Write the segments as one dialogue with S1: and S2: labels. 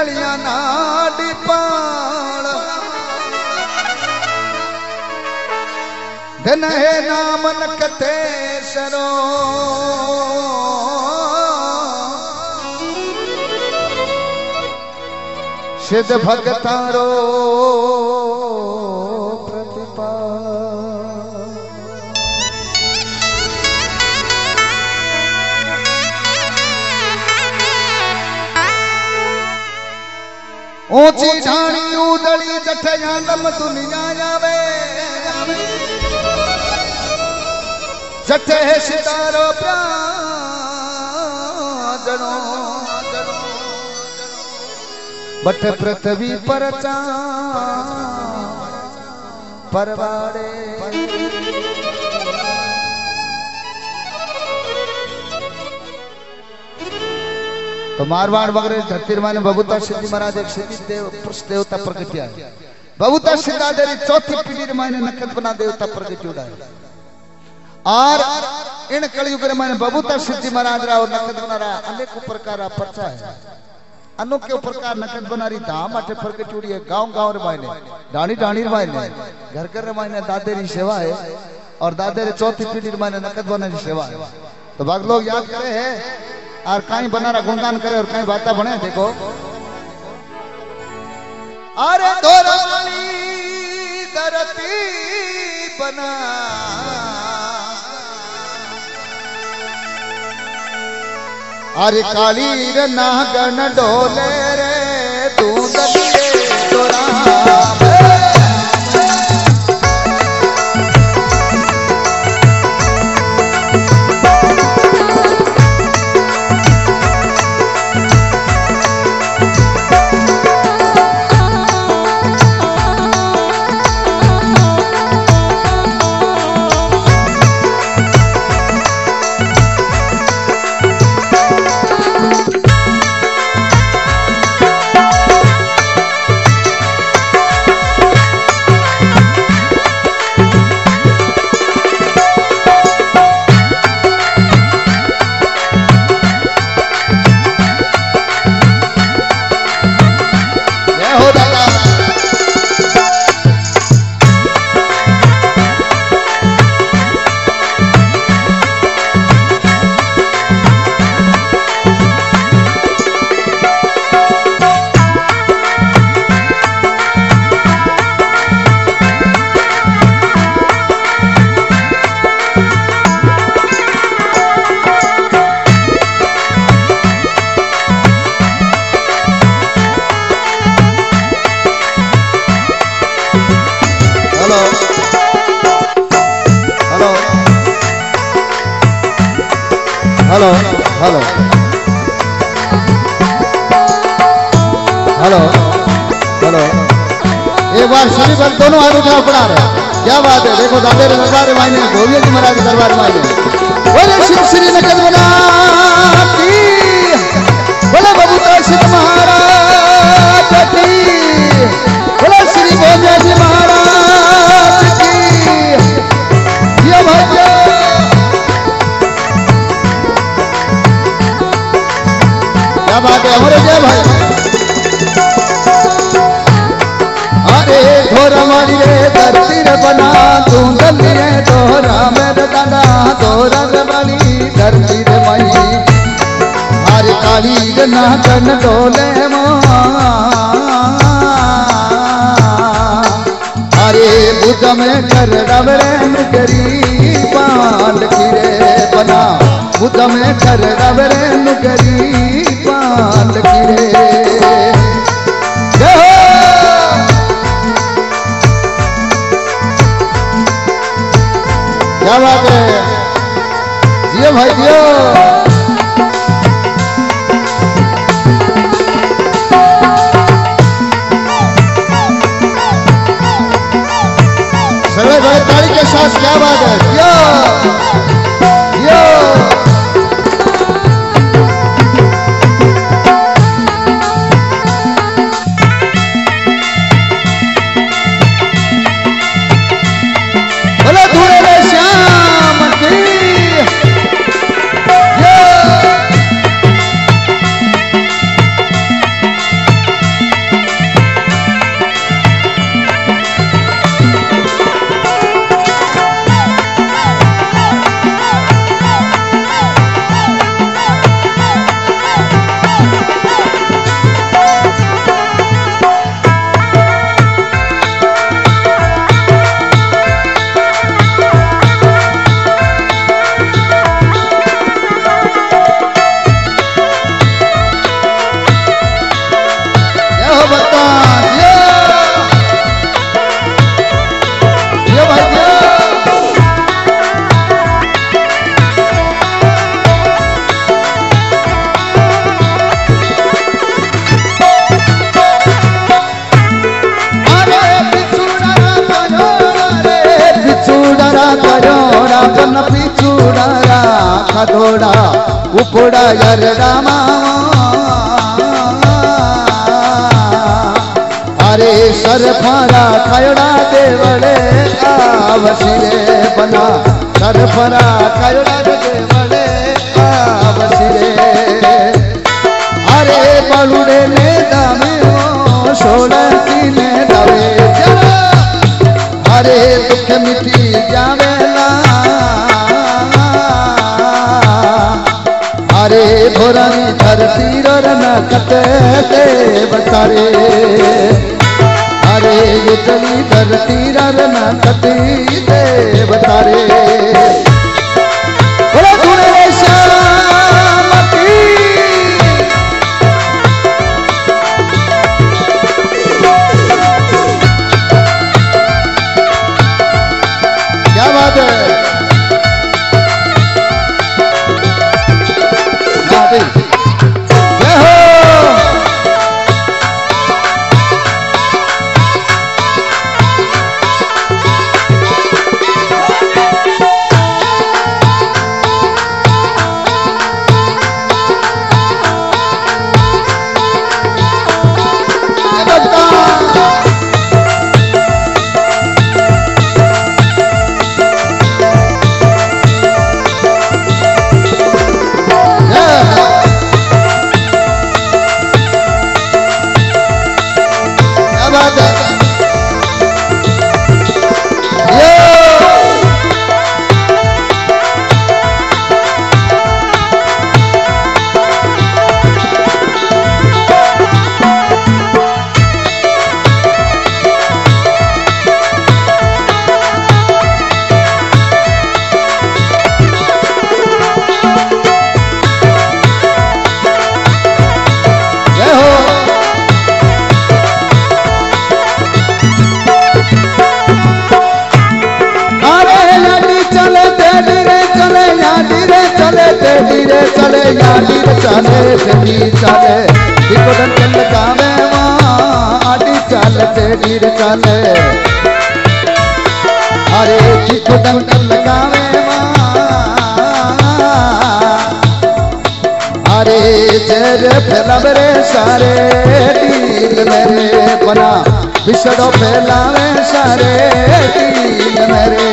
S1: कलिया नाडी पाल दिन है नाम नकते सरो सिद्ध भगतारो ऊँची ढाणी उदड़ी जठया लम दुनिया आवे जठे सितारो प्याजणो बठ पृथ्वी पर चा परवाड़े तो मारवाड़ धरती माने बबूता सिद्धि महाराज एक सिद्धि देव, पुरुष देवता प्रगटिया बबूता सिद्धा देरी चौथी पीढ़ी माने नकद बना देवता प्रगटियोड़ा और इन कलयुग रे माने बबूता सिद्धि महाराज रा और नकद बना रहा अनेक प्रकार पर्चा है। अनोखे प्रकार नकद बना रही धाम अठे प्रगटियोड़ी है गाँव गाँव रे माने डाणी डाणी रे माने घर घर रे माने दादे री सेवा है और दादे रे चौथी पीढ़ी रे माने नकद बना री सेवा है। तो बाग लोग याद करे है और कहीं बना रहा गुणगान करे और कहीं बात बने, देखो। अरे धरती बना। अरे काली नागन डोले रे, तू हेलो हेलो हेलो हेलो एक बार सभी बल दोनों हाथ उठा पड़ा रहे। क्या बात है? देखो, दादे रे दरबार में आए गोविंद महाराज दरबार में आए बोले, शिव श्री नगद बना हमारे जय भाई। अरे घोर मारी रे, धरती रे बना, तू दलिए तोरा मेरे दादा तोरा रे बनी धरती रे मई। हरे काली गना कन डोले अरे बुध में कर रवरे नुकरी पाल किरे बना। बुध में कर रवरे नुकरी जय हो। क्या बात है? जियो भाई, जियो। सगळे भाई ताली के साथ क्या बात है? जियो। करोड़ा बन पिछूड़ा अरे सरफरा खयोड़ा देवड़े आवसिरे बना। सरफरा खयोड़ा देवड़े आवसिरे अरे बलुड़े ने दामे सोड़ा तीने करे अरे इतनी धरती रन तक रे अरे इकोडन चल गावे अरे जर फैलावे सारे दिल मेरे बना बिछड़ो फैलावे सारे दिल मेरे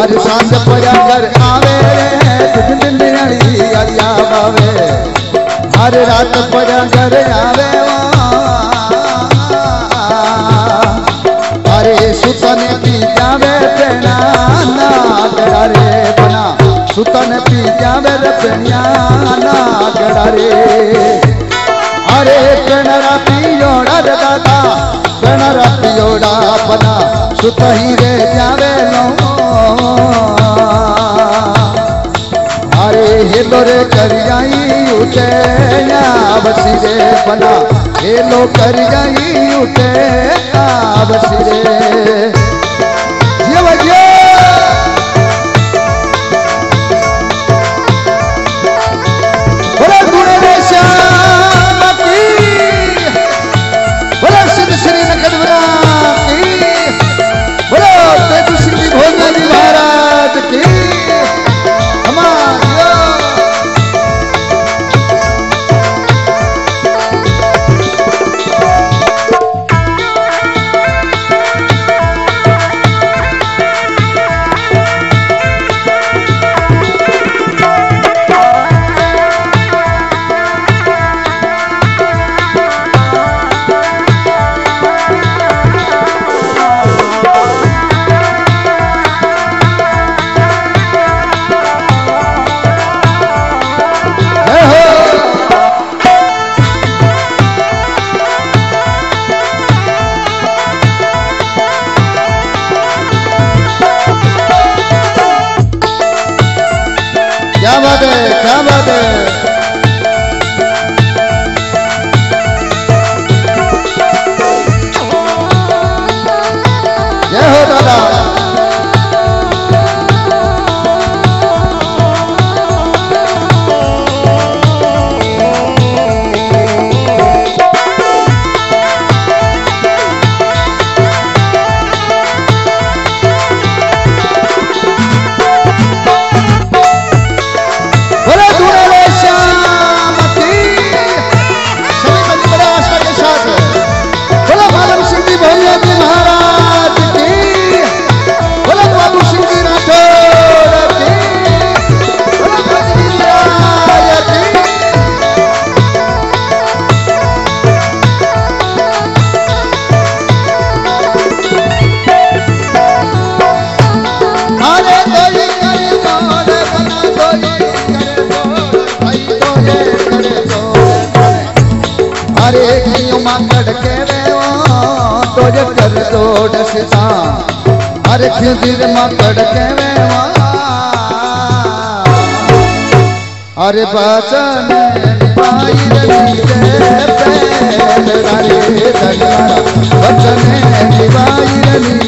S1: हर साँझ पया घर आवे दिन गाली हरिया बाबे हर रात पया घर आवे अरे सुतन पी जावे पेना ना गड़ा बना। सुतन पी जावे रे पेना ना गड़ा रे। अरे कणरा पियोड़ा दादा कणरा पियोड़ा बना। सुतही रे जावे लो कर हेलो रे करियाई उठे रे बना हेलो करियाई उठे रे ये बजिए कर दो डसता अरे क्यों दिल अरे बचन पाई रही बचन निभाई रही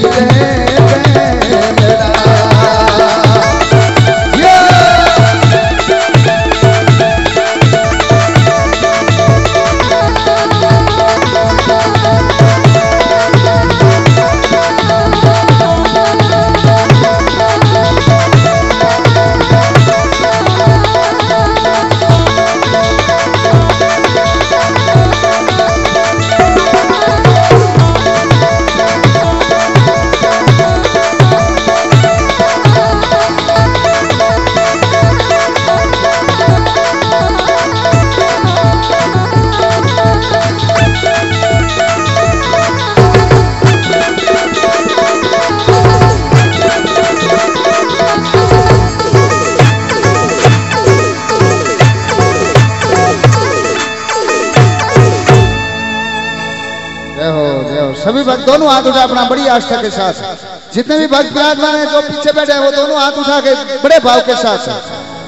S1: दोनों हाथ उठा अपना बड़ी आस्था के साथ। जितने भी भक्त विराजमान है, जो पीछे बैठे हैं, वो दोनों हाथ उठा के बड़े भाव के साथ।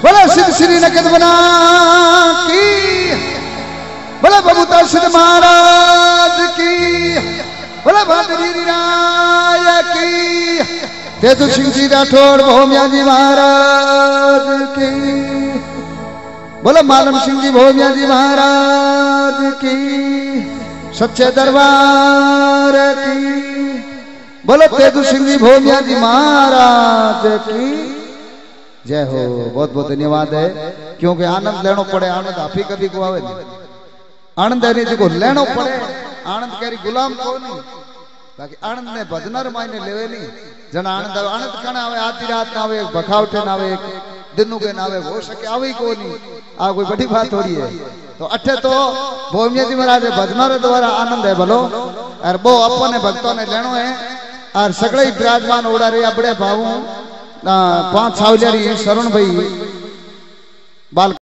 S1: बोले, सिद्ध श्री नकद बना की बोले, बबूता सिद्ध महाराज की बोले भादरी की तेतु सिंह जी राठौर, भोमिया जी महाराज की बोले, मालम सिंह जी, भोमिया जी महाराज की सच्चे दरबार की, बोलो तेजु सिंह जी, भोमिया जी महाराज की। जय हो, बहुत बहुत धन्यवाद है, क्योंकि आनंद लेनो पड़े, आनंद आप ही कभी को आवे आनंद है जी को लेनो पड़े, आनंद कह गुलाम को नहीं बाकी आनंद ने भजनर मायने लेवे नहीं जना आनंद आनंद कण आवे, आधी रात ना आवे बखावटे ना आवे दिनू के ना आवे, हो सके आवे ही नहीं आ कोई बड़ी बात हो रही है। तो अठे तो भोमिया महाराज भजनर द्वारा आनंद है भलो और बो अपने भक्तों ने लेनो है। और सगळे विराजमान उड़ा रहे बड़े भावों पाँच सावलियारी शरण भाई। बाल